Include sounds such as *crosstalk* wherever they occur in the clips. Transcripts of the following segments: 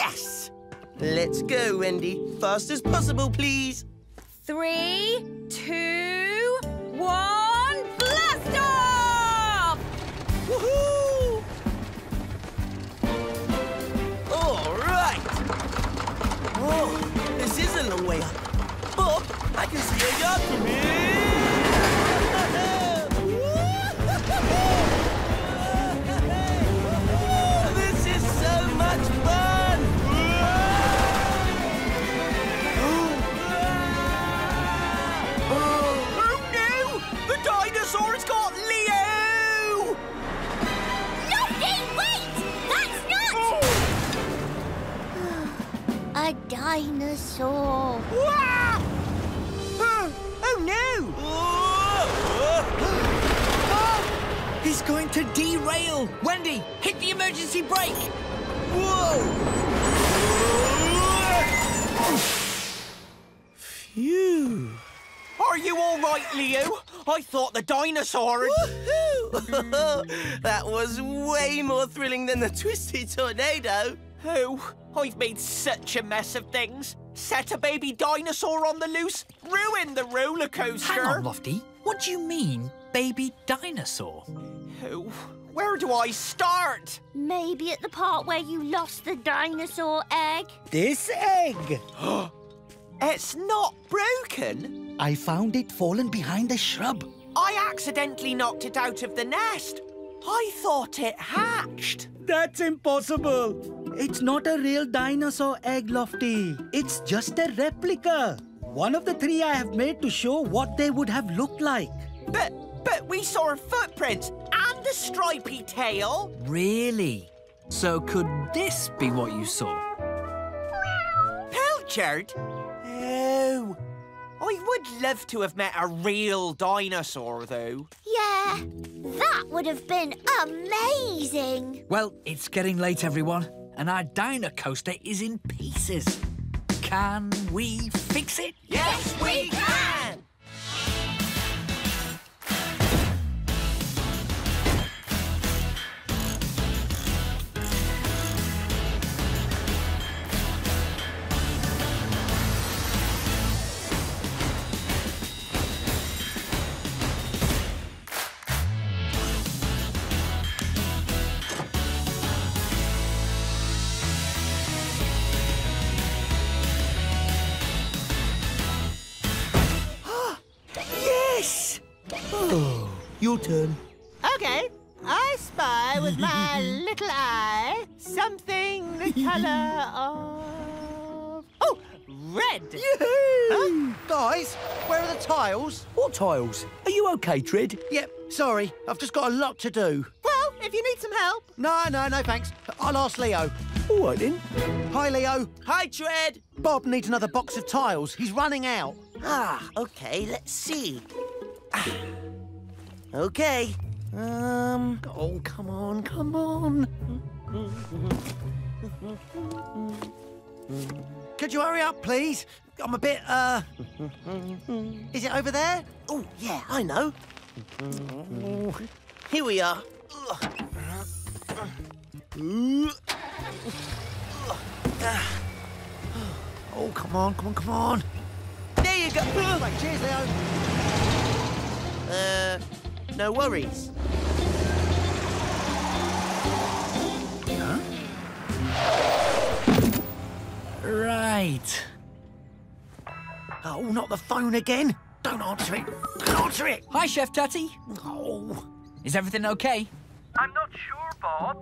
Yes! Let's go, Wendy. Fast as possible, please. Three, two, one, blast off! Woohoo! All right. Oh, this is a long way up. Bob, I can see a yard from here. Dinosaur. Ah! Oh, oh no! *gasps* He's going to derail! Wendy, hit the emergency brake! Whoa! Phew. Are you all right, Leo? I thought the dinosaur... Woohoo! *laughs* that was way more thrilling than the twisty tornado. Oh, I've made such a mess of things. Set a baby dinosaur on the loose, ruined the roller coaster. Hang on, Lofty. What do you mean, baby dinosaur? Oh, where do I start? Maybe at the part where you lost the dinosaur egg. This egg! *gasps* It's not broken. I found it fallen behind a shrub. I accidentally knocked it out of the nest. I thought it hatched. That's impossible. It's not a real dinosaur egg, Lofty. It's just a replica. One of the three I have made to show what they would have looked like. But, but we saw footprints and a stripy tail. Really? So could this be what you saw? Pilchard? I would love to have met a real dinosaur, though. Yeah, that would have been amazing. Well, it's getting late, everyone, and our dino coaster is in pieces. Can we fix it? Yes, we can! Turn. Okay, I spy with my *laughs* little eye something the colour of... Oh, red! Yay! Guys, where are the tiles? What tiles? Are you okay, Tread? Yep, sorry, I've just got a lot to do. Well, if you need some help. No, no, no, thanks. I'll ask Leo. All right, then. Hi, Leo. Hi, Tread. Bob needs another box of tiles. He's running out. Ah, okay, let's see. Okay. Um, oh, come on, come on. Could you hurry up, please? I'm a bit, uh... Is it over there? Oh, yeah, I know. Here we are. Oh, come on, come on, come on. There you go. Right, cheers, Leo. No worries. Right. Oh, not the phone again. Don't answer it. Don't answer it. Hi, Chef Tatty. Oh. Is everything okay? I'm not sure, Bob.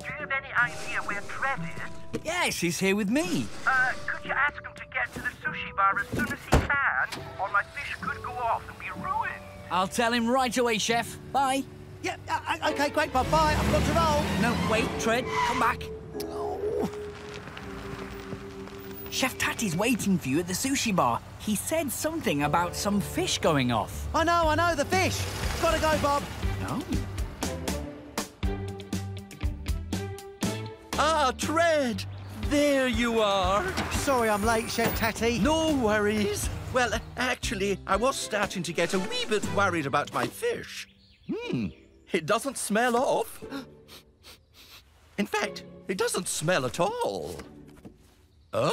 Do you have any idea where Tread is? Yes, he's here with me. Uh, could you ask him to get to the sushi bar as soon as he can, or my fish could go off and be ruined? I'll tell him right away, Chef. Bye. Yeah, uh, okay, great, Bob. Bye. I've got to roll. No, wait, Tread. Come back. Chef Tatty's waiting for you at the sushi bar. He said something about some fish going off. I know, I know, the fish. Gotta go, Bob. No? Ah, Tread! There you are. Sorry I'm late, Chef Tatty. No worries. Well, actually, I was starting to get a wee bit worried about my fish. Hmm, it doesn't smell off. In fact, it doesn't smell at all. Huh?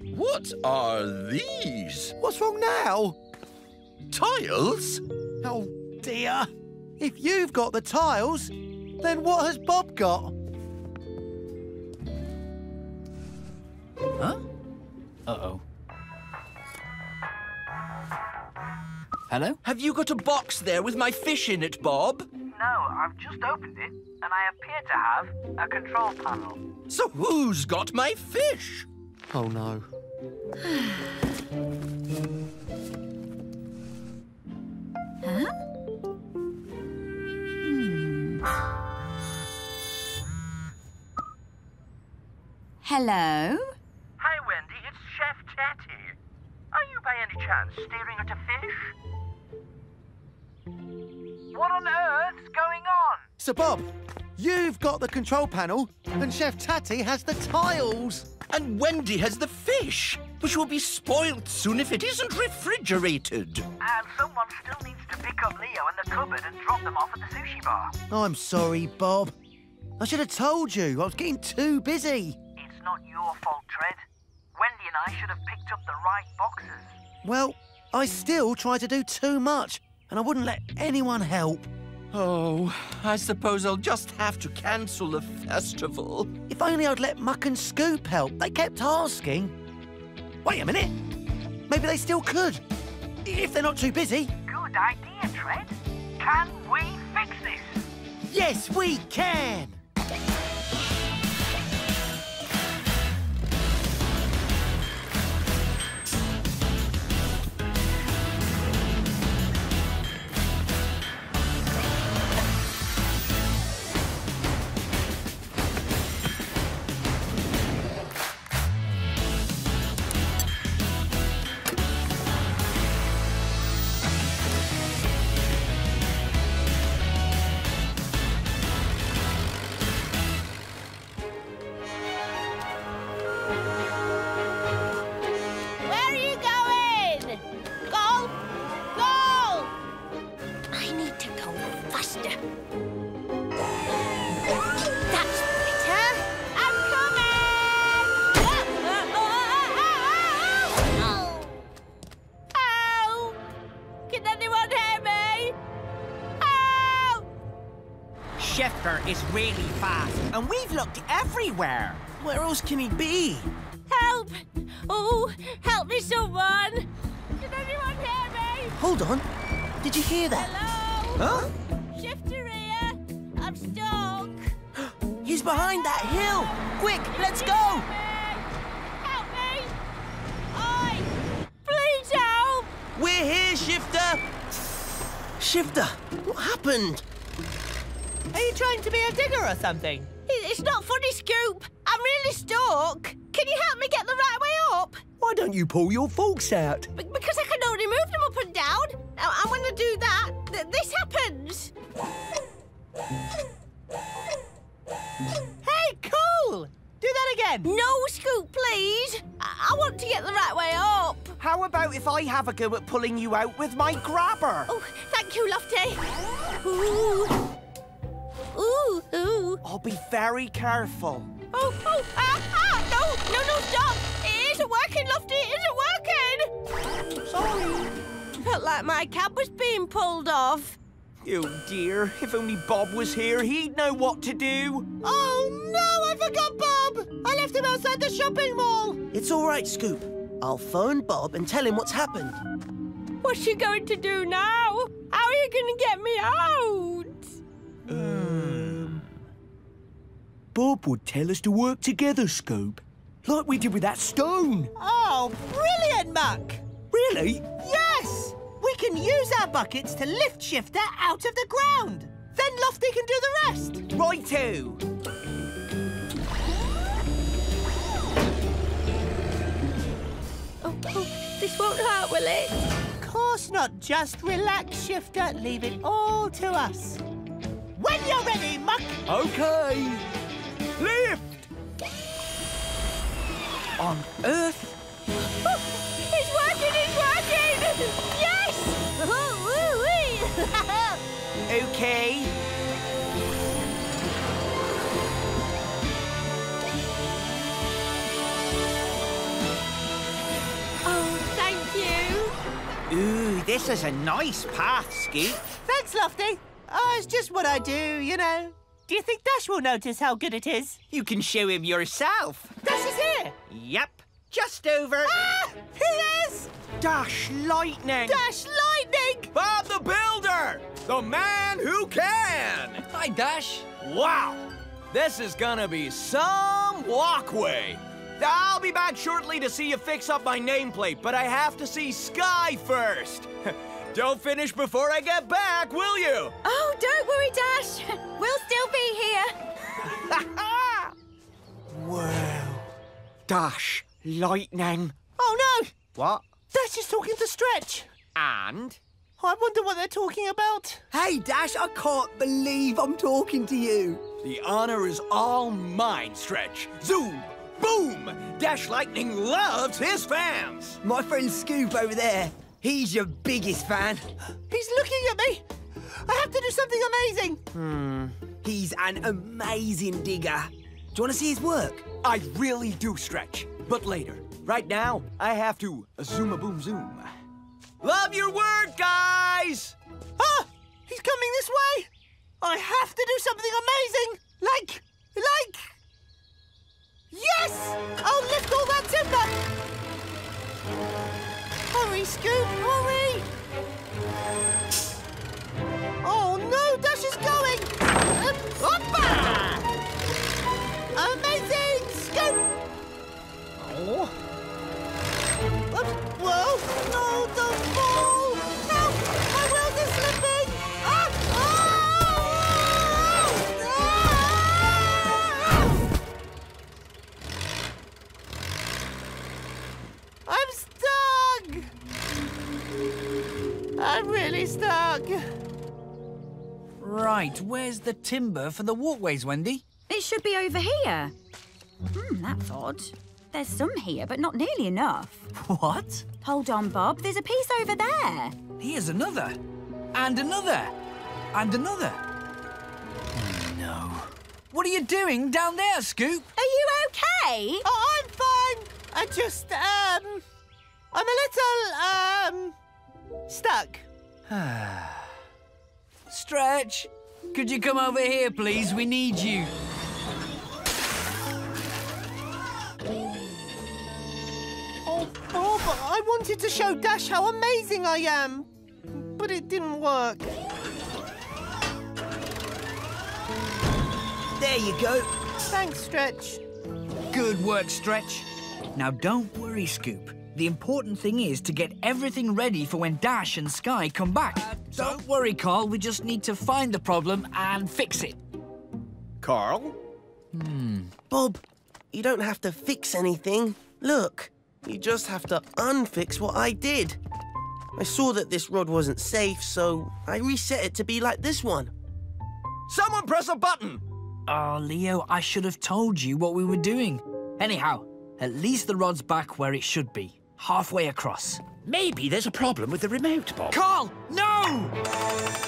What are these? What's wrong now? Tiles? Oh, dear. If you've got the tiles, then what has Bob got? Huh? Uh-oh. Hello? Have you got a box there with my fish in it, Bob? No, I've just opened it, and I appear to have a control panel. So who's got my fish? Oh, no. Huh? Hmm. Hello? Hi, Wendy, it's Chef Tatty. Are you by any chance staring at a fish? What on earth's going on? So, Bob, you've got the control panel, and Chef Tatty has the tiles. And Wendy has the fish, which will be spoilt soon if it isn't refrigerated. And someone still needs to pick up Leo in the cupboard and drop them off at the sushi bar. I'm sorry, Bob. I should have told you. I was getting too busy. It's not your fault, Tread. Wendy and I should have picked up the right boxes. Well, I still try to do too much, and I wouldn't let anyone help. Oh, I suppose I'll just have to cancel the festival. If only I'd let Muck and Scoop help. They kept asking. Wait a minute. Maybe they still could. If they're not too busy. Good idea, Tread. Can we fix this? Yes, we can. Is really fast, and we've looked everywhere. Where else can he be? Help! Oh, help me, someone! Can anyone hear me? Hold on. Did you hear that? Hello? Huh? Shifter here. I'm stuck. *gasps* He's behind that hill. Quick, let's go. Help me! I. Please help! We're here, Shifter. Shifter, what happened? Are you trying to be a digger or something? It's not funny, Scoop. I'm really stuck. Can you help me get the right way up? Why don't you pull your forks out? Be- because I can only move them up and down. Now, and when I do that, th- this happens. Hey, cool! Do that again. No, Scoop, please. I, I want to get the right way up. How about if I have a go at pulling you out with my grabber? Oh, thank you, Lofty. Ooh. Ooh, ooh. I'll be very careful. Oh, oh, ah, ah, no, no, no, stop. It isn't working, Lofty, it isn't working. Sorry. Felt like my cab was being pulled off. Oh dear, if only Bob was here, he'd know what to do. Oh, no, I forgot Bob. I left him outside the shopping mall. It's all right, Scoop. I'll phone Bob and tell him what's happened. What's she going to do now? How are you going to get me out? Um, Bob would tell us to work together, Scoop. Like we did with that stone. Oh, brilliant, Muck! Really? Yes! We can use our buckets to lift Shifter out of the ground. Then Lofty can do the rest. Righto. Oh, oh, this won't hurt, will it? Of course not. Just relax, Shifter. Leave it all to us. When you're ready, Muck. Okay. Lift. on Earth. *laughs* Oh, it's working, it's working! Yes! Ooh, ooh, ooh. okay. Oh, thank you. Ooh, this is a nice path, Scoop. Thanks, Lofty. Oh, it's just what I do, you know. Do you think Dash will notice how good it is? You can show him yourself. Dash is here! Yep, just over. Ah! He is! Dash Lightning! Dash Lightning! Bob the Builder! The man who can! Hi, Dash. Wow! This is gonna be some walkway. I'll be back shortly to see you fix up my nameplate, but I have to see Sky first. *laughs* Don't finish before I get back, will you? Oh, don't worry, Dash. *laughs* We'll still be here. *laughs* Whoa. Dash Lightning. Oh, no! What? Dash is talking to Stretch. And? I wonder what they're talking about. Hey, Dash, I can't believe I'm talking to you. The honor is all mine, Stretch. Zoom! Boom! Dash Lightning loves his fans! My friend Scoop over there, he's your biggest fan. He's looking at me. I have to do something amazing. Hmm. He's an amazing digger. Do you want to see his work? I really do, Stretch. But later. Right now, I have to zoom a boom zoom. Love your word, guys! Ah! He's coming this way! I have to do something amazing! Like, like... Yes! I'll lift all that timber! Hurry, Scoop, hurry! Oh no, Dash is going! Um, hoppa! Amazing, Scoop! Oh. Um, whoa! No, don't stuck. Right, where's the timber for the walkways, Wendy? It should be over here. Hmm, that's odd. There's some here, but not nearly enough. What? Hold on, Bob. There's a piece over there. Here's another. And another. And another. Oh, no. What are you doing down there, Scoop? Are you okay? Oh, I'm fine. I just, um, I'm a little, um, stuck. *sighs* Stretch, could you come over here, please? We need you. Oh, oh Bob, I wanted to show Dash how amazing I am, but it didn't work. There you go. Thanks, Stretch. Good work, Stretch. Now, don't worry, Scoop. The important thing is to get everything ready for when Dash and Sky come back. don't worry, Carl. We just need to find the problem and fix it. Carl? Hmm. Bob, you don't have to fix anything. Look, you just have to unfix what I did. I saw that this rod wasn't safe, so I reset it to be like this one. Someone press a button! Oh, Leo, I should have told you what we were doing. Anyhow, at least the rod's back where it should be, halfway across. Maybe there's a problem with the remote, Bob. Carl, no!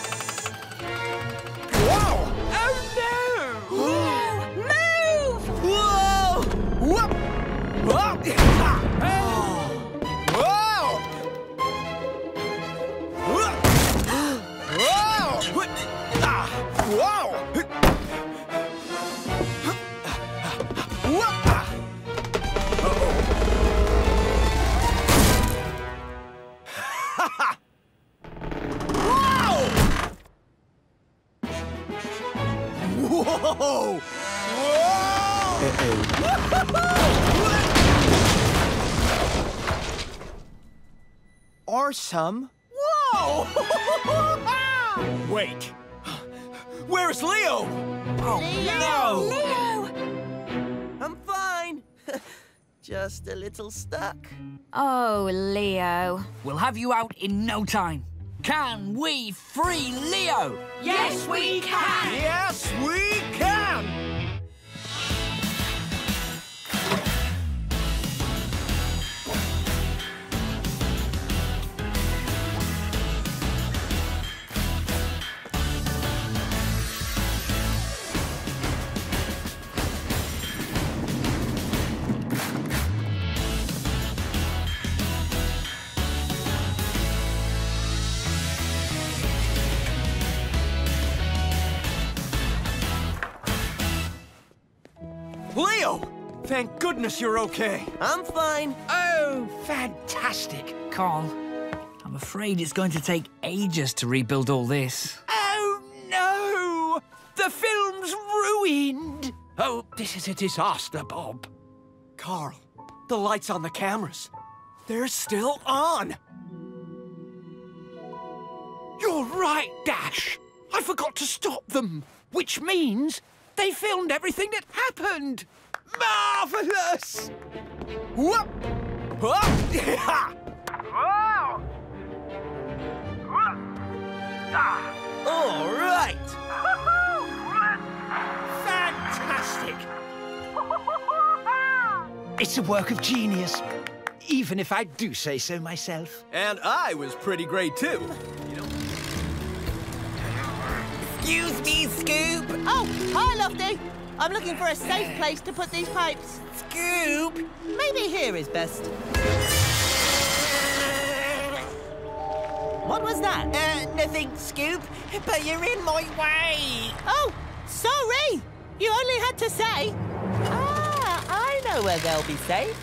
Whoa! Or some. Whoa! *laughs* Wait. Where's Leo? Oh, no! Leo! I'm fine. *laughs* Just a little stuck. Oh, Leo. We'll have you out in no time. Can we free Leo? Yes, we can! Yes, we can! Leo! Thank goodness you're okay. I'm fine. Oh, fantastic. Carl, I'm afraid it's going to take ages to rebuild all this. Oh, no! The film's ruined! Oh, this is a disaster, Bob. Carl, the lights on the cameras. They're still on. You're right, Dash. I forgot to stop them, which means they filmed everything that happened. Marvelous! Whoop! Whoop! *laughs* Whoa! Ah. All right. Fantastic! It's a work of genius, even if I do say so myself. And I was pretty great too. Excuse me, Scoop. Oh, hi, Lofty. I'm looking for a safe place to put these pipes. Scoop? Maybe here is best. What was that? Uh, nothing, Scoop, but you're in my way. Oh, sorry. You only had to say. Ah, I know where they'll be safe.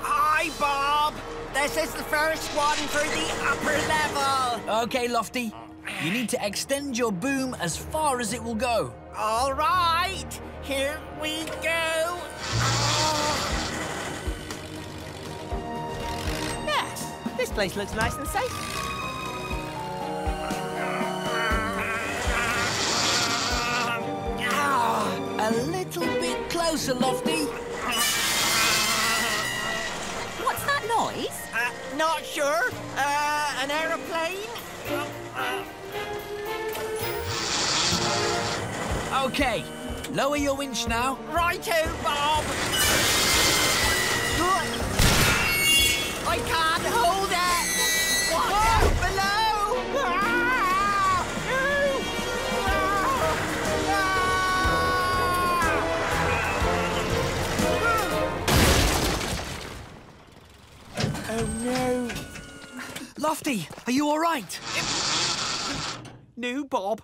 Hi, Bob. This is the first one for the upper level. Okay, Lofty. You need to extend your boom as far as it will go. All right, here we go. Yes, this place looks nice and safe. A little bit closer, Lofty. What's that noise? Uh, not sure. Uh, an aeroplane? Okay, lower your winch now. Righto, Bob. I can't hold it. Watch out below. Ah! Oh no. Lofty, are you all right? No, Bob.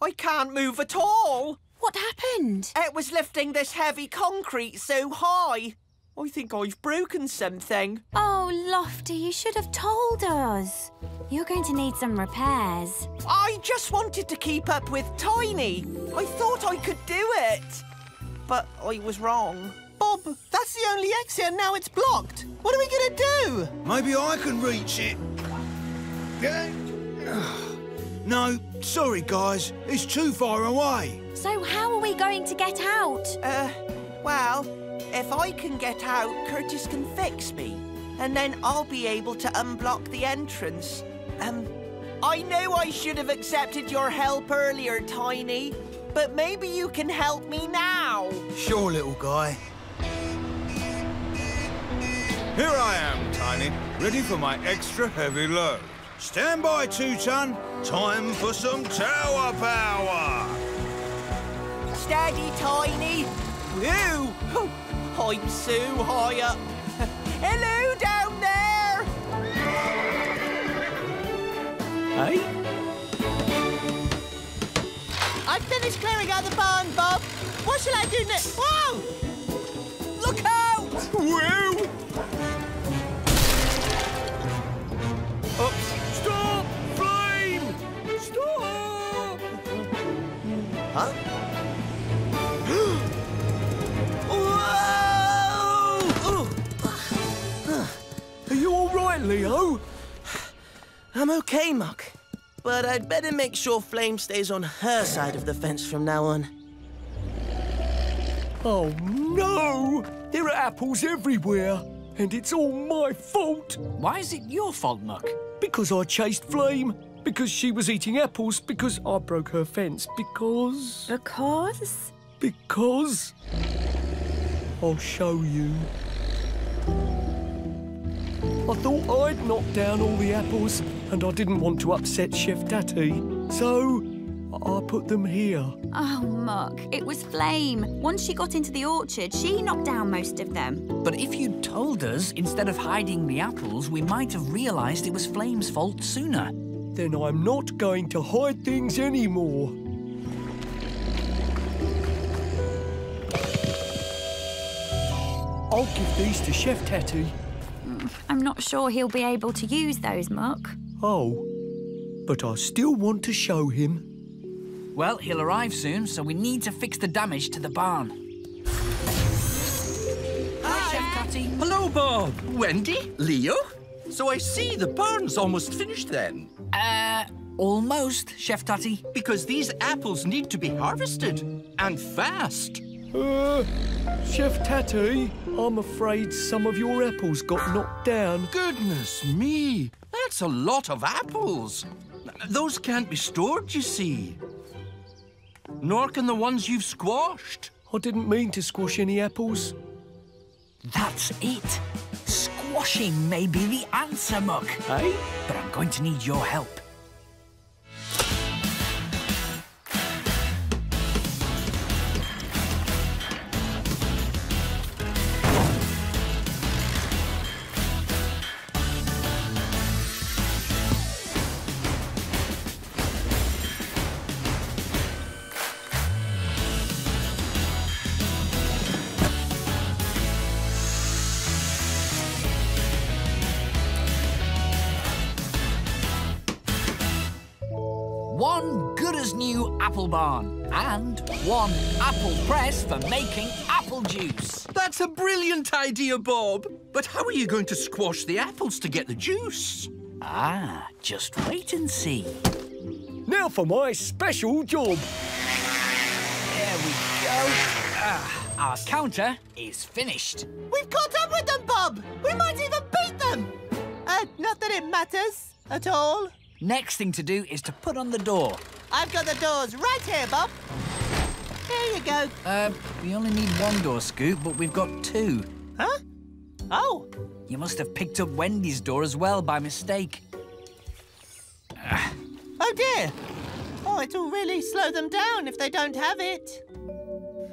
I can't move at all. What happened? It was lifting this heavy concrete so high. I think I've broken something. Oh, Lofty, you should have told us. You're going to need some repairs. I just wanted to keep up with Tiny. I thought I could do it. But I was wrong. Bob, that's the only exit and now it's blocked. What are we going to do? Maybe I can reach it. *sighs* *sighs* *sighs* No, sorry, guys. It's too far away. So how are we going to get out? Uh, well, if I can get out, Curtis can fix me. And then I'll be able to unblock the entrance. Um, I know I should have accepted your help earlier, Tiny. But maybe you can help me now. Sure, little guy. Here I am, Tiny, ready for my extra heavy load. Stand by, Two-Ton. Time for some tower power. Steady, Tiny. Woo! *laughs* I'm so high up. *laughs* Hello down there. Hey? I've finished clearing out the barn, Bob. What shall I do next? Whoa! Look out! Woo! Huh? *gasps* Are you all right, Leo? I'm okay, Muck. But I'd better make sure Flame stays on her side of the fence from now on. Oh, no! There are apples everywhere, and it's all my fault. Why is it your fault, Muck? Because I chased Flame. Because she was eating apples. Because I broke her fence. Because... Because? Because... I'll show you. I thought I'd knocked down all the apples, and I didn't want to upset Chef Tatty. So, I put them here. Oh, Muck, it was Flame. Once she got into the orchard, she knocked down most of them. But if you'd told us, instead of hiding the apples, we might have realised it was Flame's fault sooner. Then I'm not going to hide things anymore. I'll give these to Chef Tatty. Mm, I'm not sure he'll be able to use those, Muck. Oh, but I still want to show him. Well, he'll arrive soon, so we need to fix the damage to the barn. Hi, Hi Chef Tatty. Hello, Bob. Wendy, Leo, so I see the barn's almost finished then. Uh, almost, Chef Tatty. Because these apples need to be harvested. And fast. Uh, Chef Tatty, I'm afraid some of your apples got knocked down. Goodness me. That's a lot of apples. Those can't be stored, you see. Nor can the ones you've squashed. I didn't mean to squash any apples. That's it. Squashing may be the answer, Muck. Eh? But I'm going to need your help. One apple press for making apple juice. That's a brilliant idea, Bob. But how are you going to squash the apples to get the juice? Ah, just wait and see. Now for my special job. There we go. Ah, our counter is finished. We've caught up with them, Bob! We might even beat them! Uh, not that it matters at all. Next thing to do is to put on the door. I've got the doors right here, Bob. Here you go. Uh, we only need one door, Scoop, but we've got two. Huh? Oh. You must have picked up Wendy's door as well by mistake. Oh, dear. Oh, it'll really slow them down if they don't have it.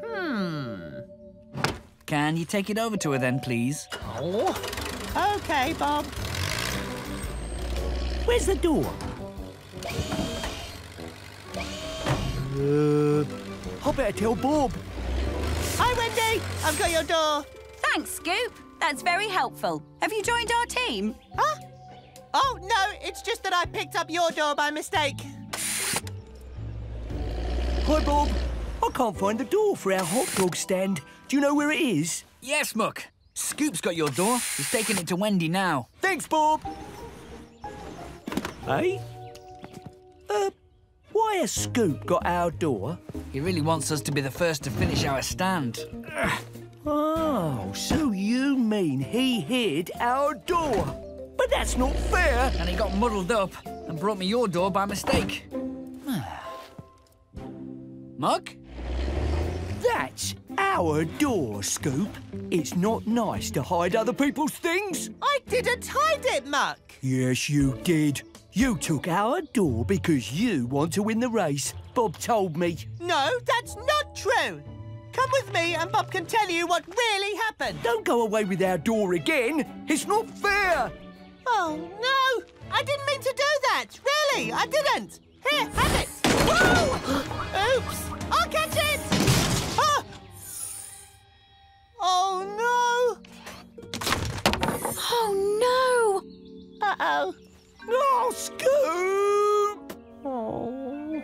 Hmm. Can you take it over to her then, please? Oh. OK, Bob. Where's the door? Uh, I better tell Bob. Hi, Wendy. I've got your door. Thanks, Scoop. That's very helpful. Have you joined our team? Huh? Oh, no, it's just that I picked up your door by mistake. Hi, Bob. I can't find the door for our hot dog stand. Do you know where it is? Yes, Muck. Scoop's got your door. He's taking it to Wendy now. Thanks, Bob. Hey? Uh, why has Scoop got our door? He really wants us to be the first to finish our stand. *sighs* Oh, so you mean he hid our door? But that's not fair. And he got muddled up and brought me your door by mistake. *sighs* Muck? That's our door, Scoop. It's not nice to hide other people's things. I didn't hide it, Muck. Yes, you did. You took our door because you want to win the race. Bob told me. No, that's not true. Come with me and Bob can tell you what really happened. Don't go away with our door again. It's not fair. Oh, no. I didn't mean to do that. Really, I didn't. Here, have it. Whoa! *gasps* Oops. I'll catch it. Ah! Oh, no. Oh, no. Uh-oh. Oh, Scoop! Oh.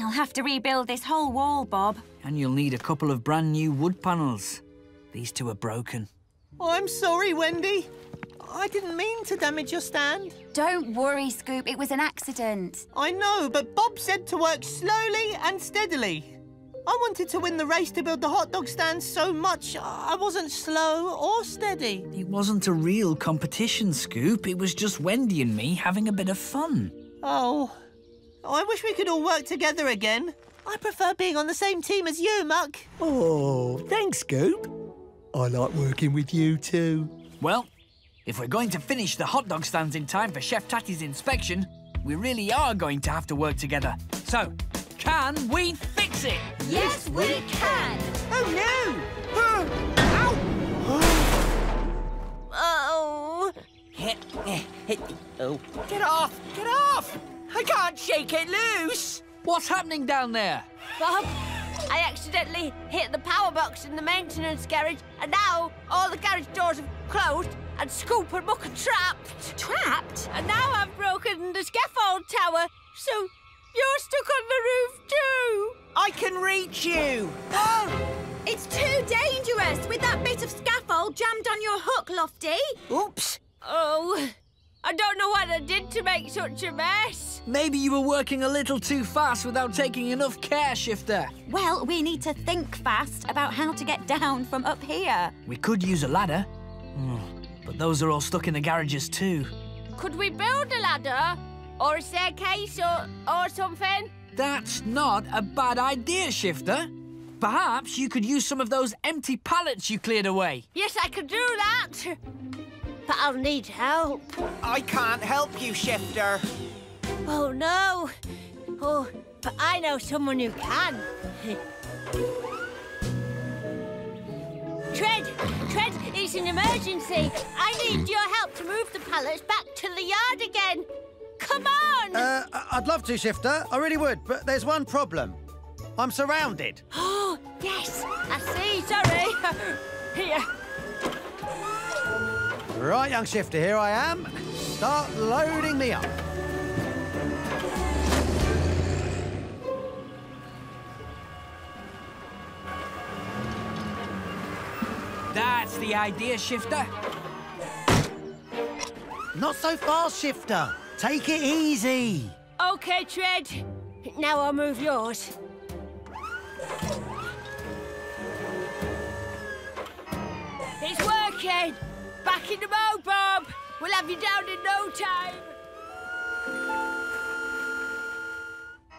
I'll have to rebuild this whole wall, Bob. And you'll need a couple of brand new wood panels. These two are broken. I'm sorry, Wendy. I didn't mean to damage your stand. Don't worry, Scoop. It was an accident. I know, but Bob said to work slowly and steadily. I wanted to win the race to build the hot dog stand so much uh, I wasn't slow or steady. It wasn't a real competition, Scoop. It was just Wendy and me having a bit of fun. Oh, I wish we could all work together again. I prefer being on the same team as you, Muck. Oh, thanks, Scoop. I like working with you too. Well, if we're going to finish the hot dog stands in time for Chef Tatty's inspection, we really are going to have to work together. So, can we fix it? Yes, we can. Oh, no! Oh. oh. *laughs* Get off! Get off! I can't shake it loose! What's happening down there? Bob, I accidentally hit the power box in the maintenance garage, and now all the garage doors have closed, and Scoop and Muck are trapped. Trapped? And now I've broken the scaffold tower, so you're stuck on the roof too. I can reach you. It's too dangerous with that bit of scaffold jammed on your hook, Lofty. Oops. Oh, I don't know what I did to make such a mess. Maybe you were working a little too fast without taking enough care, Shifter. Well, we need to think fast about how to get down from up here. We could use a ladder. Hmm, But those are all stuck in the garages too. Could we build a ladder? Or a staircase or, or something? That's not a bad idea, Shifter. Perhaps you could use some of those empty pallets you cleared away. Yes, I could do that. But I'll need help. I can't help you, Shifter. Oh, no. Oh, but I know someone who can. Tread! Tread, it's an emergency. I need your help to move the pallets back to the yard again. Come on! Uh, I- I'd love to, Shifter. I really would, but there's one problem. I'm surrounded. Oh, *gasps* yes, I see. Sorry. *laughs* Here. Right, young Shifter, here I am. Start loading me up. That's the idea, Shifter. Not so fast, Shifter. Take it easy. Okay, Tread. Now I'll move yours. It's working. Back in the mode, Bob. We'll have you down in no time.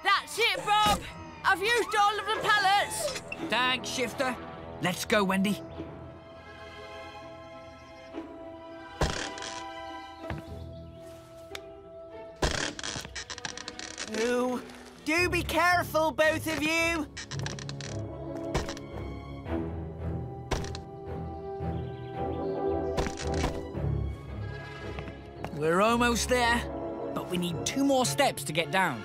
That's it, Bob. I've used all of the pallets. Thanks, Shifter. Let's go, Wendy. Ooh. Do be careful, both of you. We're almost there, but we need two more steps to get down.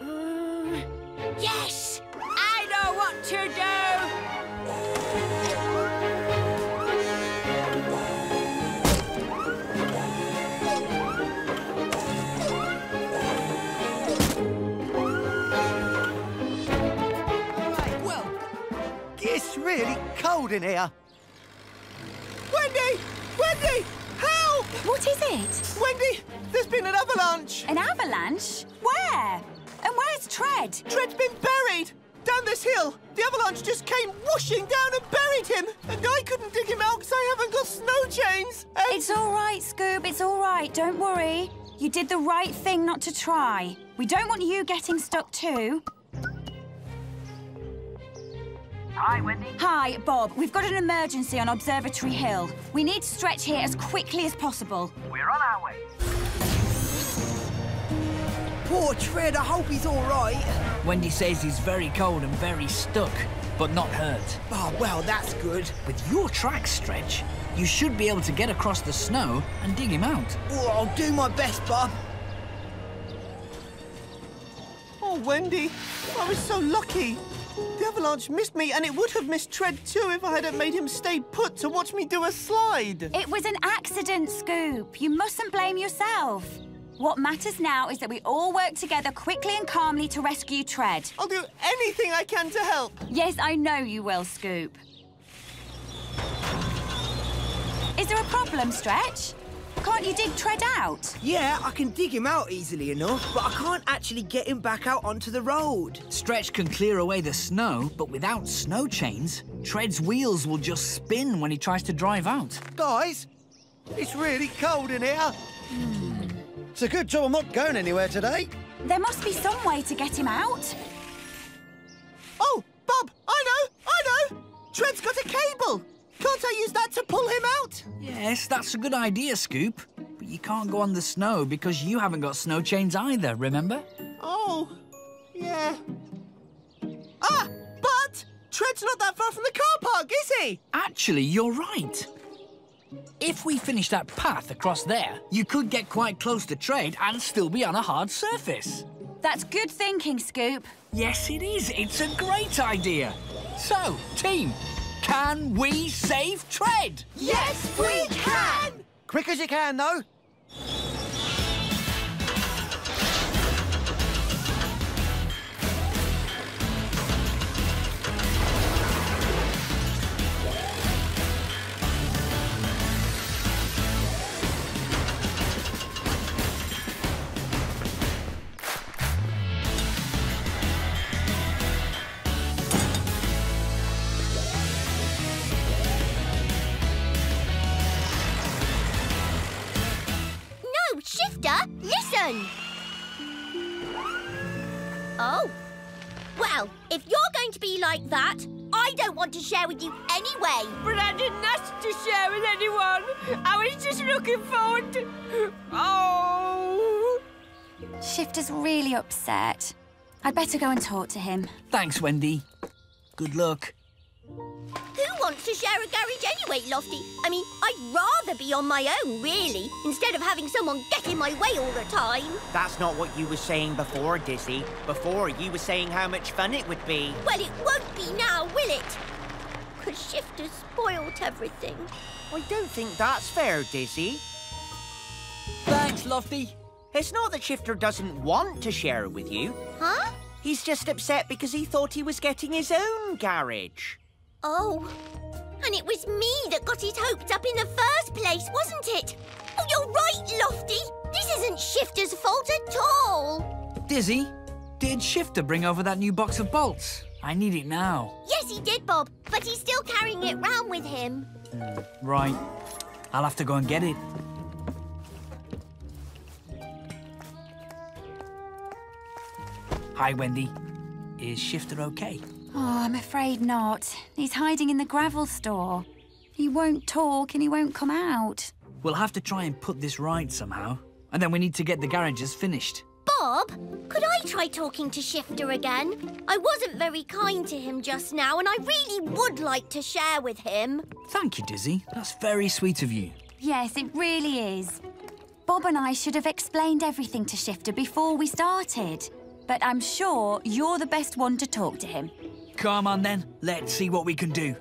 Um, yes! I know what to do! Really cold in here. Wendy! Wendy! Help! What is it? Wendy, there's been an avalanche. An avalanche? Where? And where's Tread? Tread's been buried! Down this hill! The avalanche just came whooshing down and buried him! And I couldn't dig him out because I haven't got snow chains! And... It's all right, Scoop. It's all right. Don't worry. You did the right thing not to try. We don't want you getting stuck too. Hi, Wendy. Hi, Bob. We've got an emergency on Observatory Hill. We need to stretch here as quickly as possible. We're on our way. Poor Tread, I hope he's all right. Wendy says he's very cold and very stuck, but not hurt. Oh, well, that's good. With your track stretch, you should be able to get across the snow and dig him out. Oh, I'll do my best, Bob. Oh, Wendy, I was so lucky. Avalanche missed me, and it would have missed Tread too if I hadn't made him stay put to watch me do a slide. It was an accident, Scoop. You mustn't blame yourself. What matters now is that we all work together quickly and calmly to rescue Tread. I'll do anything I can to help. Yes, I know you will, Scoop. Is there a problem, Stretch? Can't you dig Tread out? Yeah, I can dig him out easily enough, but I can't actually get him back out onto the road. Stretch can clear away the snow, but without snow chains, Tread's wheels will just spin when he tries to drive out. Guys, it's really cold in here. It's a good job I'm not going anywhere today. There must be some way to get him out. Oh, Bob, I know, I know. Tread's got a cable. Can't I use that to pull him out? Yes, that's a good idea, Scoop. But you can't go on the snow because you haven't got snow chains either, remember? Oh, yeah. Ah, but Tread's not that far from the car park, is he? Actually, you're right. If we finish that path across there, you could get quite close to Tread and still be on a hard surface. That's good thinking, Scoop. Yes, it is. It's a great idea. So, team, can we save Tread? Yes, we can! Quick as you can, though. With you anyway. But I didn't ask to share with anyone. I was just looking forward to... Oh! Shifter's really upset. I'd better go and talk to him. Thanks, Wendy. Good luck. Who wants to share a garage anyway, Lofty? I mean, I'd rather be on my own, really, instead of having someone get in my way all the time. That's not what you were saying before, Dizzy. Before, you were saying how much fun it would be. Well, it won't be now, will it? Because Shifter spoiled everything. I don't think that's fair, Dizzy. Thanks, Lofty. It's not that Shifter doesn't want to share it with you. Huh? He's just upset because he thought he was getting his own garage. Oh. And it was me that got his hopes up in the first place, wasn't it? Oh, you're right, Lofty. This isn't Shifter's fault at all. Dizzy, did Shifter bring over that new box of bolts? I need it now. Yes, he did, Bob, but he's still carrying it round with him. Mm, right. I'll have to go and get it. Hi, Wendy. Is Shifter okay? Oh, I'm afraid not. He's hiding in the gravel store. He won't talk and he won't come out. We'll have to try and put this right somehow. And then we need to get the garages finished. Bob, could I try talking to Shifter again? I wasn't very kind to him just now, and I really would like to share with him. Thank you, Dizzy. That's very sweet of you. Yes, it really is. Bob and I should have explained everything to Shifter before we started. But I'm sure you're the best one to talk to him. Come on then, let's see what we can do.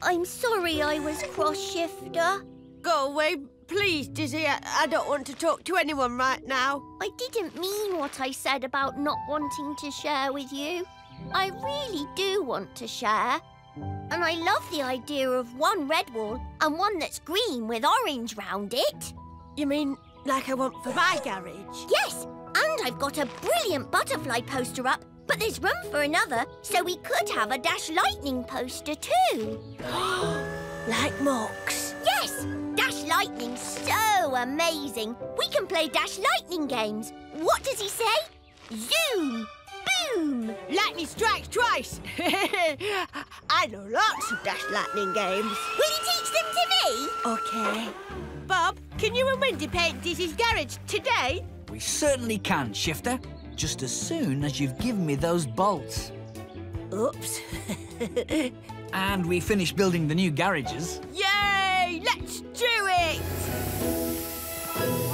I'm sorry I was cross, Shifter. Go away, please, Dizzy. I, I don't want to talk to anyone right now. I didn't mean what I said about not wanting to share with you. I really do want to share. And I love the idea of one red wall and one that's green with orange round it. You mean like I want for my garage? Yes, and I've got a brilliant butterfly poster up, but there's room for another, so we could have a Dash Lightning poster too. Like Mox? Yes! Dash Lightning's so amazing. We can play Dash Lightning games. What does he say? Zoom! Boom! Lightning strikes twice. *laughs* I know lots of Dash Lightning games. Will you teach them to me? Okay. Bob, can you and Wendy paint Dizzy's garage today? We certainly can, Shifter. Just as soon as you've given me those bolts. Oops. *laughs* and we finish building the new garages. Yay! Let's do it!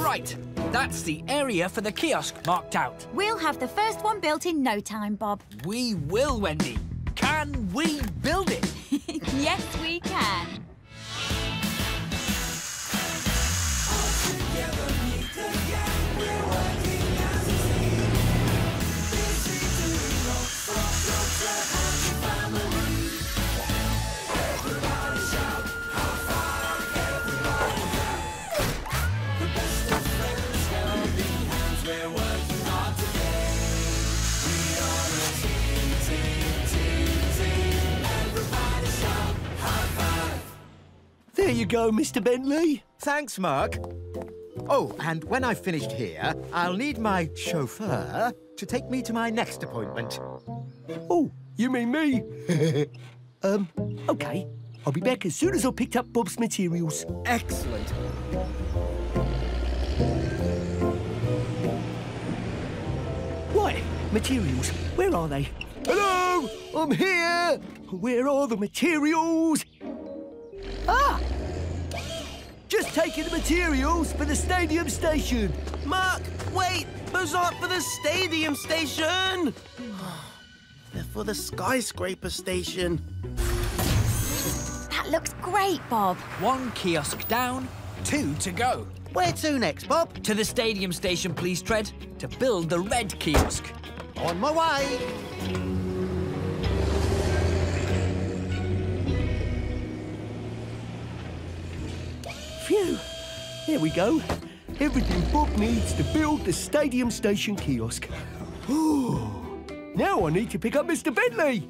Right. That's the area for the kiosk marked out. We'll have the first one built in no time, Bob. We will, Wendy. Can we build it? *laughs* yes, we can. There you go, Mr. Bentley. Thanks, Muck. Oh, and when I've finished here, I'll need my chauffeur to take me to my next appointment. Oh, you mean me? *laughs* um, okay. I'll be back as soon as I've picked up Bob's materials. Excellent. Right, materials. Where are they? Hello! I'm here! Where are the materials? Ah! Just taking the materials for the stadium station. Muck, wait! Those aren't for the stadium station! They're for the skyscraper station. That looks great, Bob. One kiosk down, two to go. Where to next, Bob? To the stadium station, please, Tread, to build the red kiosk. On my way. Phew. There we go. Everything Bob needs to build the stadium station kiosk. Ooh. Now I need to pick up Mr. Bentley.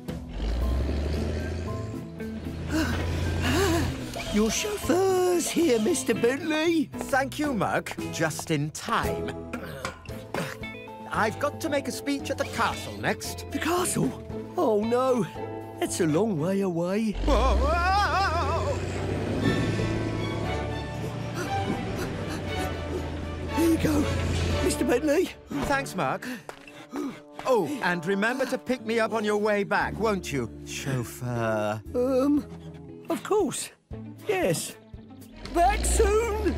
Your chauffeur's here, Mr. Bentley. Thank you, Muck. Just in time. *coughs* I've got to make a speech at the castle next. The castle? Oh, no. It's a long way away. Go, Mr. Bentley. Thanks, Muck. Oh, and remember to pick me up on your way back, won't you, chauffeur? Um, of course. Yes. Back soon.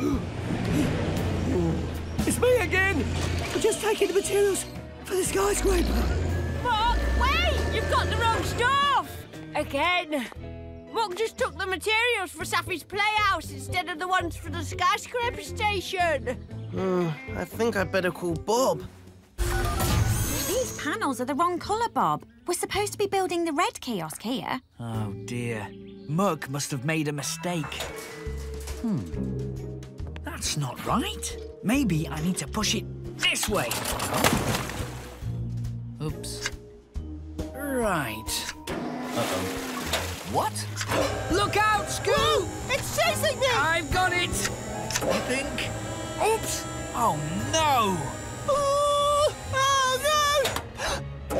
*gasps* It's me again. I'm just taking the materials for the skyscraper. Muck, wait! You've got the wrong stuff! Again. Muck just took the materials for Safi's playhouse instead of the ones for the skyscraper station. Hmm, I think I'd better call Bob. These panels are the wrong colour, Bob. We're supposed to be building the red kiosk here. Oh, dear. Muck must have made a mistake. Hmm. That's not right. Maybe I need to push it this way. Oops. Right. Uh-oh. What? Look out, Scoop! It's chasing me! I've got it! I think. Oops! Oh, no! Oh, oh no!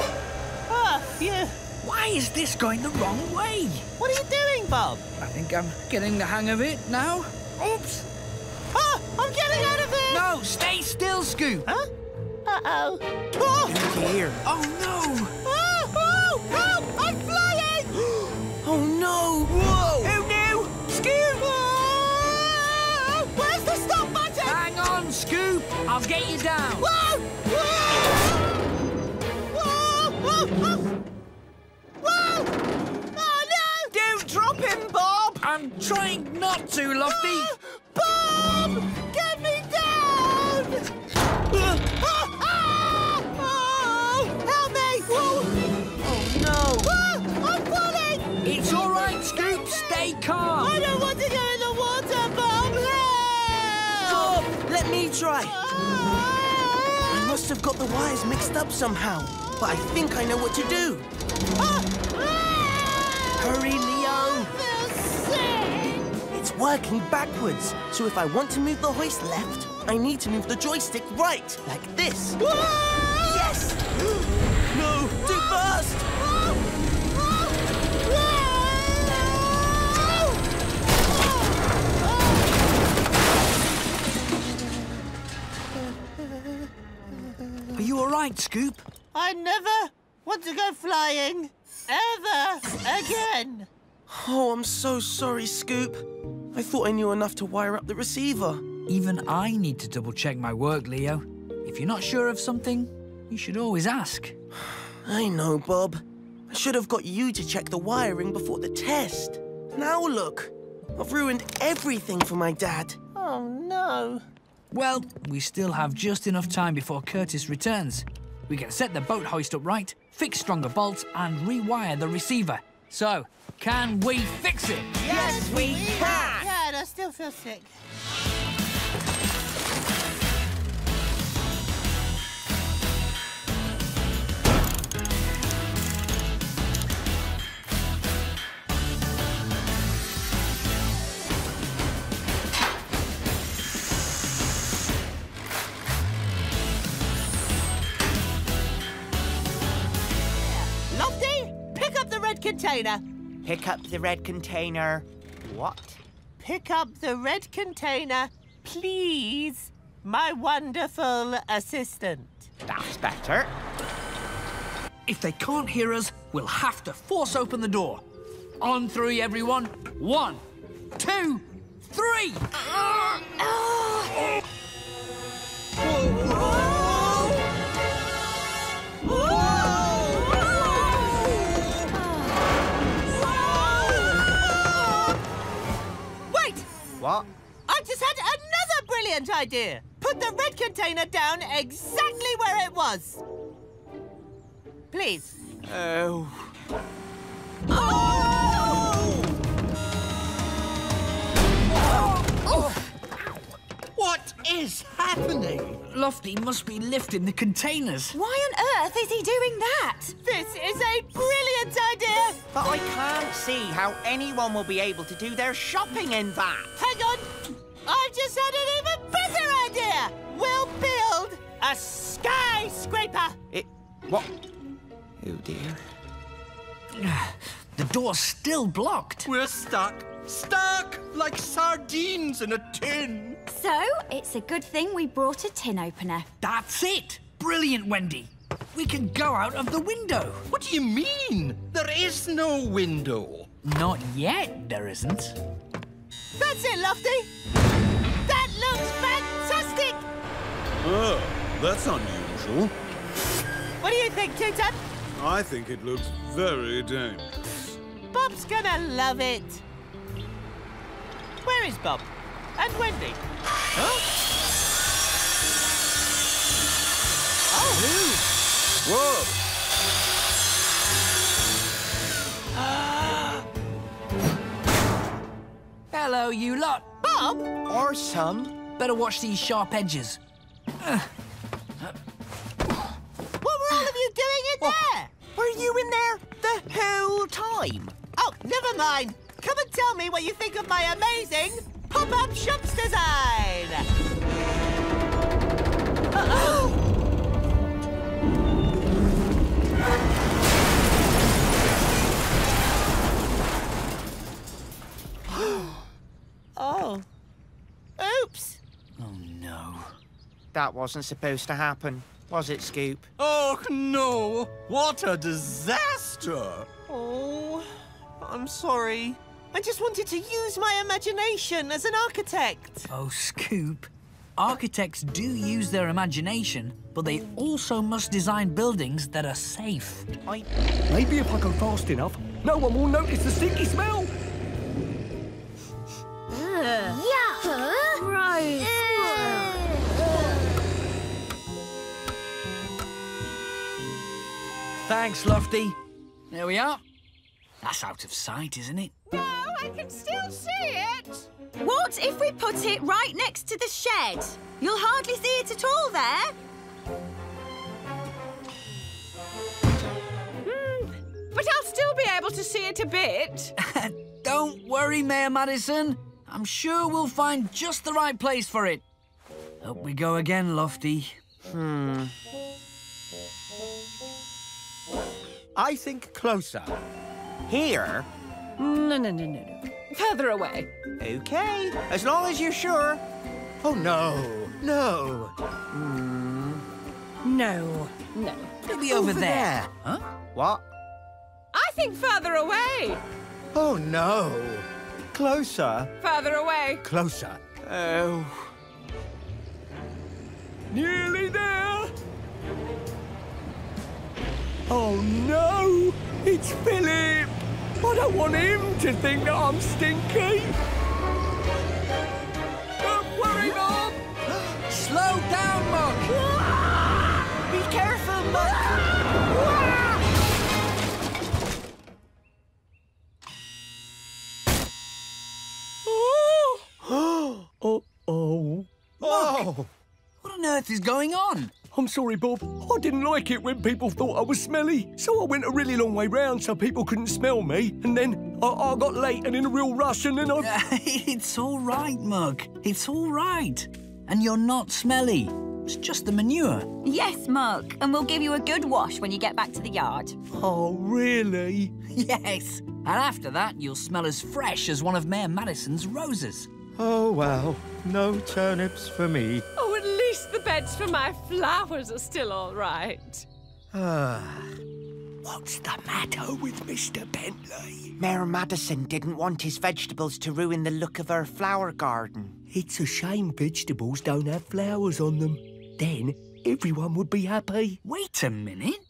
ah, yeah. Why is this going the wrong way? What are you doing, Bob? I think I'm getting the hang of it now. Oops! Ah, I'm getting out of here! No, stay still, Scoop! Huh? Uh-oh. Oh! Dear. Oh, no! I'll get you down. Whoa! Whoa! Whoa! Whoa! Whoa! Oh, no! Don't drop him, Bob! I'm trying not to, Lofty. Ah, Bob! Get me down! Must have got the wires mixed up somehow, but I think I know what to do. Hurry, Leo! It's working backwards, so if I want to move the hoist left, I need to move the joystick right, like this. Yes! You all right, Scoop? I never want to go flying ever again. Oh, I'm so sorry, Scoop. I thought I knew enough to wire up the receiver. Even I need to double check my work, Leo. If you're not sure of something, you should always ask. *sighs* I know, Bob. I should have got you to check the wiring before the test. Now look, I've ruined everything for my dad. Oh, no. Well, we still have just enough time before Curtis returns. We can set the boat hoist up right, fix stronger bolts, and rewire the receiver. So, can we fix it? Yes, we can! Yeah, and I still feel sick. Container. Pick up the red container. What? Pick up the red container, please, my wonderful assistant. That's better. If they can't hear us, we'll have to force open the door. On three, everyone. One, two, three. Ah! What? I just had another brilliant idea. Put the red container down exactly where it was. Please. Oh. oh! oh! oh! What is happening? Lofty must be lifting the containers. Why on earth is he doing that? This is a brilliant idea. But I can't see how anyone will be able to do their shopping in that. Hang on. I've just had an even better idea. We'll build a skyscraper. It. What? Oh dear. The door's still blocked. We're stuck. Stuck like sardines in a tin. So, it's a good thing we brought a tin opener. That's it. Brilliant, Wendy. We can go out of the window. What do you mean? There is no window. Not yet, there isn't. That's it, Lofty. That looks fantastic. Oh, that's unusual. What do you think, Two-Tonne? I think it looks very dangerous. Bob's gonna love it. Where is Bob? And Wendy? Huh? Oh! Whoa! Ah. Hello, you lot. Bob? Or some. Better watch these sharp edges. What were all of you doing in oh. there? Were you in there the whole time? Oh, never mind. Come and tell me what you think of my amazing pop-up shops design. Uh-oh. *gasps* *gasps* oh. Oops. Oh, no. That wasn't supposed to happen, was it, Scoop? Oh, no. What a disaster. Oh, I'm sorry. I just wanted to use my imagination as an architect. Oh, Scoop. Architects do use their imagination, but they also must design buildings that are safe. I... Maybe if I go fast enough, no one will notice the stinky smell. Yeah. Gross. Thanks, Lofty. There we are. That's out of sight, isn't it? No, I can still see it. What if we put it right next to the shed? You'll hardly see it at all there. But I'll still be able to see it a bit. *laughs* Don't worry, Mayor Madison. I'm sure we'll find just the right place for it. Up we go again, Lofty. Hmm. I think closer. Here? No, no, no, no, no. Further away. Okay, as long as you're sure. Oh, no. No. Hmm. No, no. It'll be over, Over there. there. Huh? What? I think further away. Oh, no. Closer. Further away. Closer. Oh. Nearly there. Oh, no. It's Philip. I don't want him to think that I'm stinky. Don't worry, Bob. Slow down, Muck. Be careful, Muck. Oh, *gasps* oh. Oh! What on earth is going on? I'm sorry, Bob. I didn't like it when people thought I was smelly, so I went a really long way round so people couldn't smell me. And then I, I got late and in a real rush, and then I. *laughs* it's all right, Muck. It's all right. And you're not smelly. It's just the manure. Yes, Muck, and we'll give you a good wash when you get back to the yard. Oh, really? *laughs* Yes. And after that, you'll smell as fresh as one of Mayor Madison's roses. Oh, well. No turnips for me. Oh, at least the beds for my flowers are still all right. Ah. What's the matter with Mr. Bentley? Mayor Madison didn't want his vegetables to ruin the look of her flower garden. It's a shame vegetables don't have flowers on them. Then everyone would be happy. Wait a minute.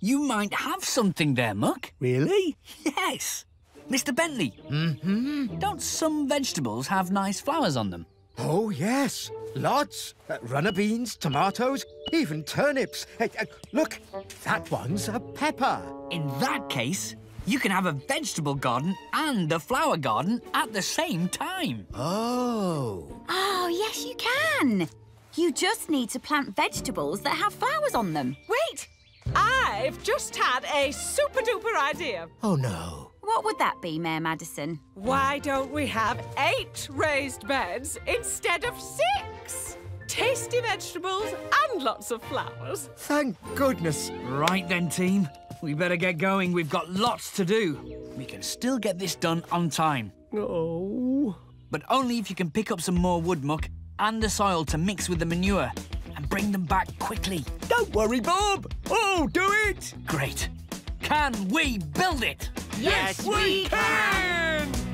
You might have something there, Muck. Really? Yes. Mr. Bentley. Mm-hmm. Don't some vegetables have nice flowers on them? Oh, yes. Lots. Uh, runner beans, tomatoes, even turnips. Uh, uh, look, that one's a pepper. In that case, you can have a vegetable garden and a flower garden at the same time. Oh. Oh, yes, you can. You just need to plant vegetables that have flowers on them. Wait! I've just had a super duper idea. Oh, no. What would that be, Mayor Madison? Why don't we have eight raised beds instead of six? Tasty vegetables and lots of flowers. Thank goodness. Right then, team. We better get going. We've got lots to do. We can still get this done on time. Oh. But only if you can pick up some more wood muck and the soil to mix with the manure and bring them back quickly. Don't worry, Bob. I'll do it. Great. Can we build it? Yes, we can!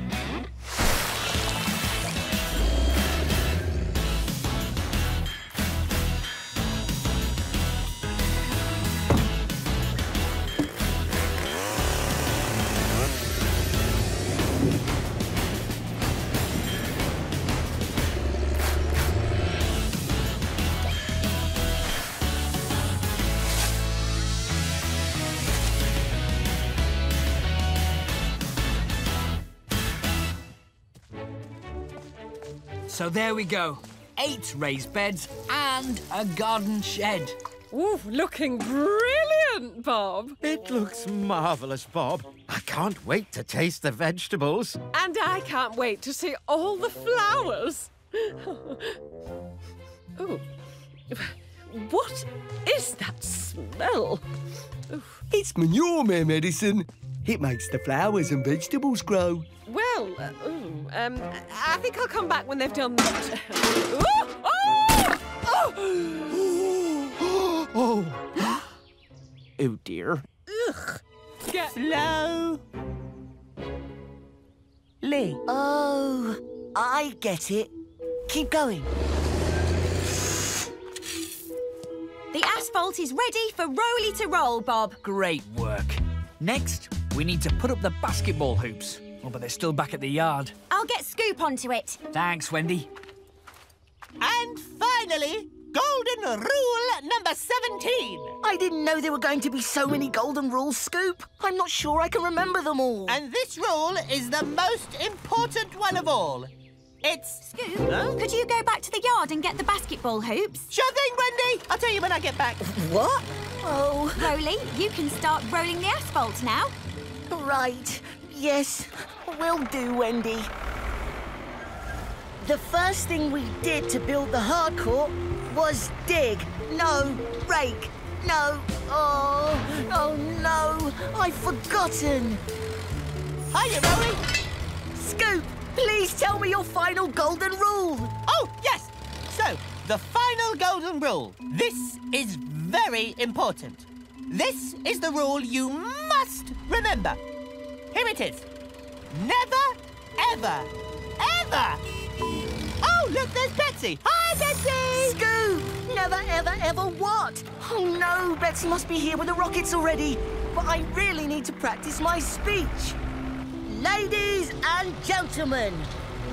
So there we go. Eight raised beds and a garden shed. Ooh, looking brilliant, Bob. It looks marvellous, Bob. I can't wait to taste the vegetables. And I can't wait to see all the flowers. *laughs* Ooh. What is that smell? It's manure, Mayor Madison. It makes the flowers and vegetables grow. Well, uh, ooh, um, I think I'll come back when they've done that. oh! Oh! Oh! oh. oh dear. Ugh. Get Slow. Lee. Oh, I get it. Keep going. The asphalt is ready for Roley to roll, Bob. Great work. Next, we need to put up the basketball hoops. Oh, but they're still back at the yard. I'll get Scoop onto it. Thanks, Wendy. And finally, golden rule number 17. I didn't know there were going to be so many golden rules, Scoop. I'm not sure I can remember them all. And this rule is the most important one of all. It's... Scoop, huh? could you go back to the yard and get the basketball hoops? Sure thing, Wendy. I'll tell you when I get back. What? Oh. Roley, you can start rolling the asphalt now. Right. Yes, will do, Wendy. The first thing we did to build the hard court was dig. No, rake. No. Oh, oh no. I've forgotten. Hiya, Roley. Scoop, please tell me your final golden rule. Oh, yes. So, the final golden rule. This is very important. This is the rule you must remember. Here it is. Never, ever, ever. Oh, look, there's Betsy. Hi, Betsy. Scoop, never, ever, ever what? Oh, no, Betsy must be here with the rockets already. But I really need to practice my speech. Ladies and gentlemen,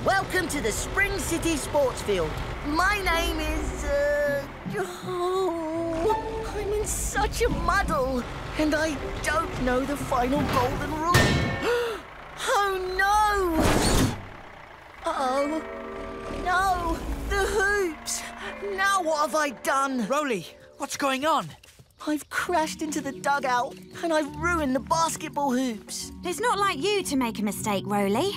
welcome to the Spring City Sports Field. My name is, uh... Oh, I'm in such a muddle. And I don't know the final golden rule. Oh, no! Uh-oh. No! The hoops! Now what have I done? Roley, what's going on? I've crashed into the dugout and I've ruined the basketball hoops. It's not like you to make a mistake, Roley.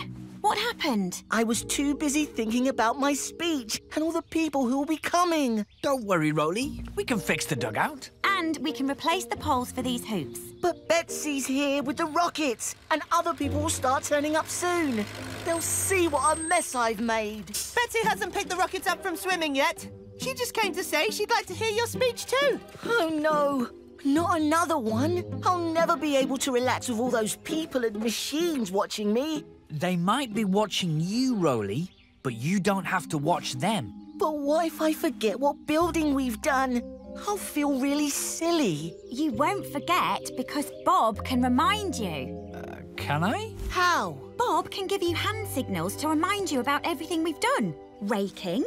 What happened? I was too busy thinking about my speech and all the people who will be coming. Don't worry, Roley. We can fix the dugout. And we can replace the poles for these hoops. But Betsy's here with the rockets, and other people will start turning up soon. They'll see what a mess I've made. Betsy hasn't picked the rockets up from swimming yet. She just came to say she'd like to hear your speech too. Oh, no. Not another one. I'll never be able to relax with all those people and machines watching me. They might be watching you, Roley, but you don't have to watch them. But what if I forget what building we've done? I'll feel really silly. You won't forget because Bob can remind you. Uh, can I? How? Bob can give you hand signals to remind you about everything we've done. raking,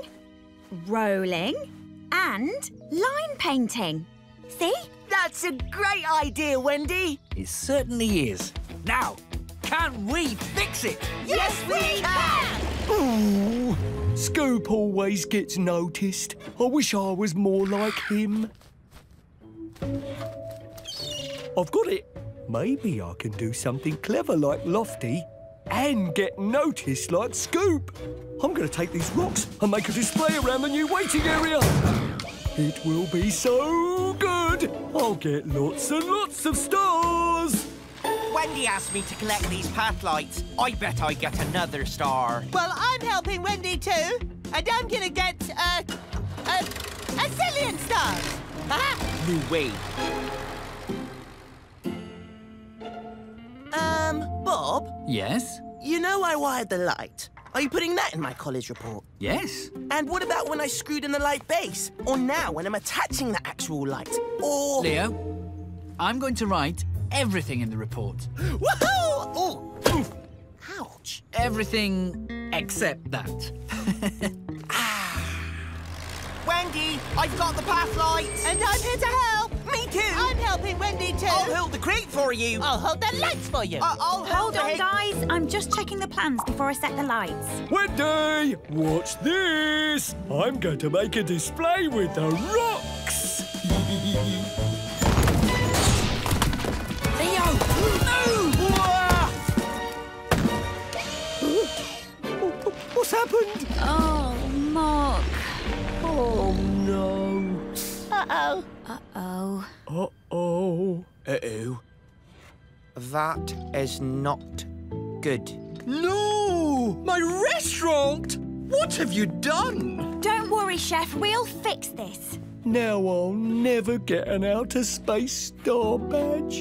rolling, and line painting. See? That's a great idea, Wendy. It certainly is. Now, can we fix it? Yes, we can! Oh, Scoop always gets noticed. I wish I was more like him. I've got it. Maybe I can do something clever like Lofty and get noticed like Scoop. I'm going to take these rocks and make a display around the new waiting area. It will be so good. I'll get lots and lots of stars. Wendy asked me to collect these path lights. I bet I get another star. Well, I'm helping Wendy too, and I'm gonna get uh, a a zillion stars. Ah, No way. Um, Bob, Yes? you know I wired the light. Are you putting that in my college report? Yes? And what about when I screwed in the light base? Or now when I'm attaching the actual light? Or... Leo, I'm going to write everything in the report. Woohoo! Oh, oof. ouch. Everything except that. *laughs* Ah. Wendy, I've got the path lights. and I'm here to help. Me too. I'm helping Wendy too. I'll hold the crate for you. I'll hold the lights for you. I- I'll Hold the on, guys. I'm just checking the plans before I set the lights. Wendy, watch this. I'm going to make a display with the rocks. What's happened? Oh, Muck. Oh, no. Uh-oh. Uh-oh. Uh-oh. Uh-oh. That is not good. No! My restaurant! What have you done? Don't worry, Chef. We'll fix this. Now I'll never get an outer space star badge.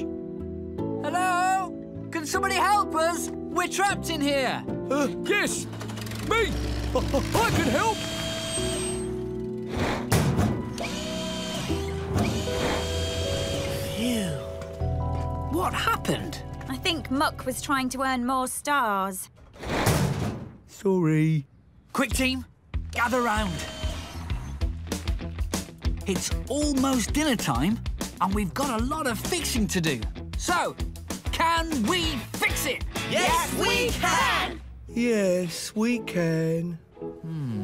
Hello? Can somebody help us? We're trapped in here. Uh, yes, me. I can help. Phew. What happened? I think Muck was trying to earn more stars. Sorry. Quick, team, gather round. It's almost dinner time, and we've got a lot of fixing to do. So, can we fix it? Yes, we can! Yes, we can. There.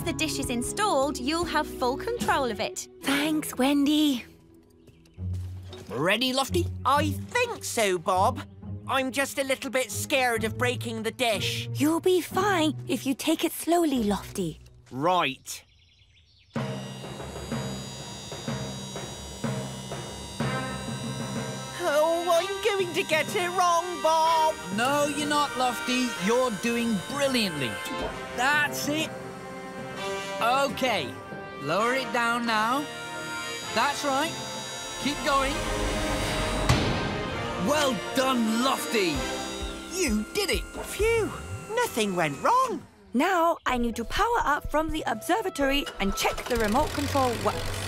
As the dish is installed, you'll have full control of it. Thanks, Wendy. Ready, Lofty? I think so, Bob. I'm just a little bit scared of breaking the dish. You'll be fine if you take it slowly, Lofty. Right. Oh, I'm going to get it wrong, Bob. No, you're not, Lofty. You're doing brilliantly. That's it. Okay, lower it down now. That's right. Keep going. Well done, Lofty. You did it. Phew, nothing went wrong. Now I need to power up from the observatory and check the remote control works.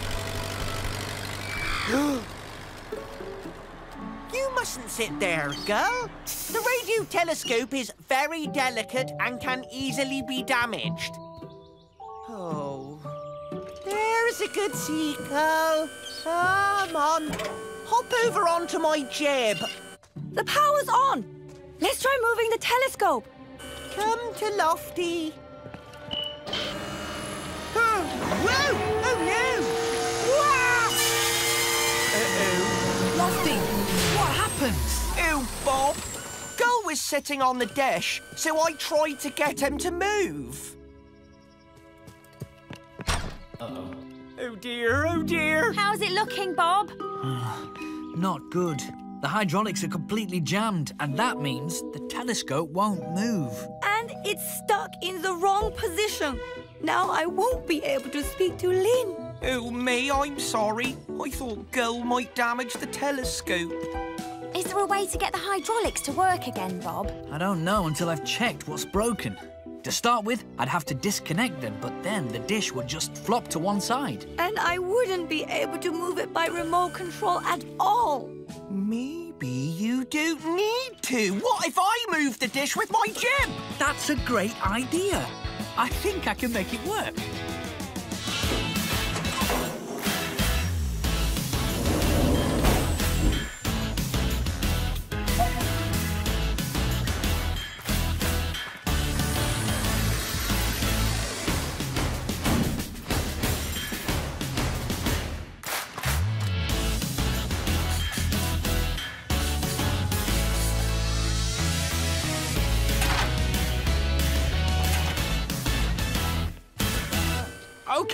*gasps* You mustn't sit there, girl. The radio telescope is very delicate and can easily be damaged. Good seagull. Come on. Hop over onto my jib. The power's on! Let's try moving the telescope. Come to Lofty. Oh, whoa! Oh, no! Uh-oh. Lofty, what happened? Oh, Bob. Gull was sitting on the dish, so I tried to get him to move. Uh-oh. Oh, dear, oh, dear. How's it looking, Bob? *sighs* Not good. The hydraulics are completely jammed, and that means the telescope won't move. And It's stuck in the wrong position. Now I won't be able to speak to Lynn. Oh, me, I'm sorry. I thought Gull might damage the telescope. Is there a way to get the hydraulics to work again, Bob? I don't know until I've checked what's broken. To start with, I'd have to disconnect them, but then the dish would just flop to one side. And I wouldn't be able to move it by remote control at all. Maybe you don't need to. What if I move the dish with my jib? That's a great idea. I think I can make it work.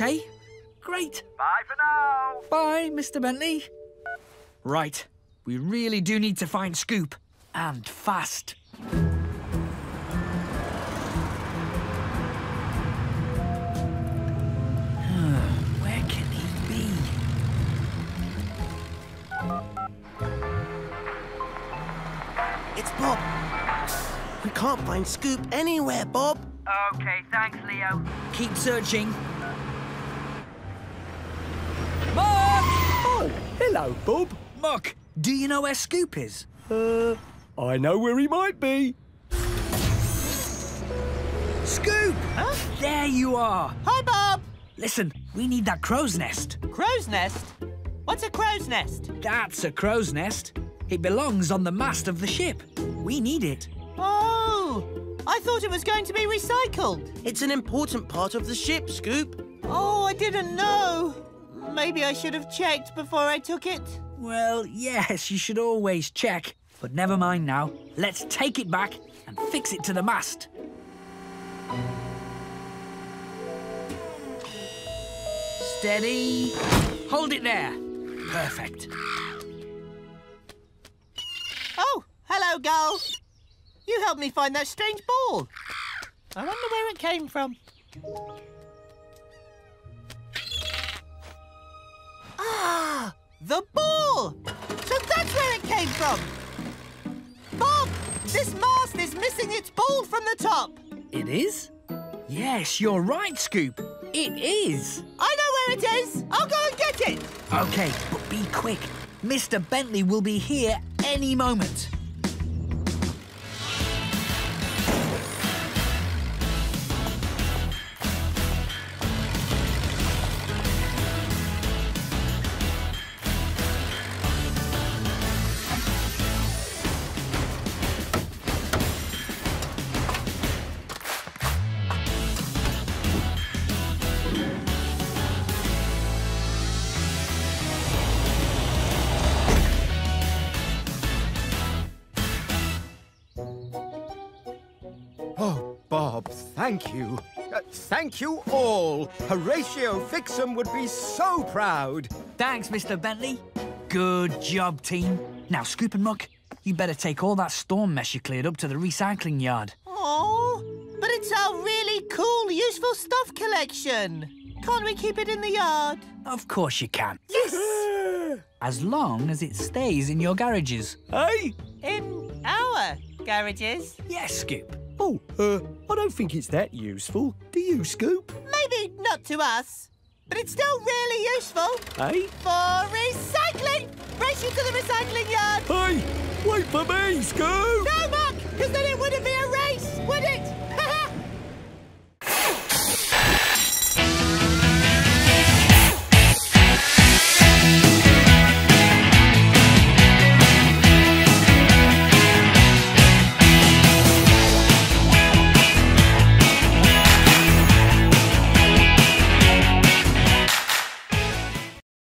Okay, great. Bye for now. Bye, Mr. Bentley. Right, we really do need to find Scoop, and fast. *sighs* Where can he be? It's Bob. We can't find Scoop anywhere, Bob. Okay, thanks, Leo. Keep searching. Oh, hello, Bob. Muck, do you know where Scoop is? Uh, I know where he might be. Scoop! Huh? There you are. Hi, Bob. Listen, we need that crow's nest. Crow's nest? What's a crow's nest? That's a crow's nest. It belongs on the mast of the ship. We need it. Oh, I thought it was going to be recycled. It's an important part of the ship, Scoop. Oh, I didn't know. Maybe I should have checked before I took it. Well, yes, you should always check. But never mind now. Let's take it back and fix it to the mast. Steady. Hold it there. Perfect. Oh, hello, Gull. You helped me find that strange ball. I wonder where it came from. Ah, the ball! So that's where it came from! Bob, this mast is missing its ball from the top. It is? Yes, you're right, Scoop. It is. I know where it is. I'll go and get it. Okay, but be quick. Mr. Bentley will be here any moment. All. Horatio Fixham would be so proud. Thanks, Mr. Bentley. Good job, team. Now, Scoop and Muck, you better take all that storm mess you cleared up to the recycling yard. Oh, but it's our really cool, useful stuff collection. Can't we keep it in the yard? Of course you can. Yes! *laughs* As long as it stays in your garages. Hey? In our garages? Yes, Scoop. Oh, uh, I don't think it's that useful. Do you, Scoop? Maybe not to us, but it's still really useful. Hey? Eh? For recycling! Race you to the recycling yard! Hey! Wait for me, Scoop! No, Muck! Because then it wouldn't be a race, would it? *laughs*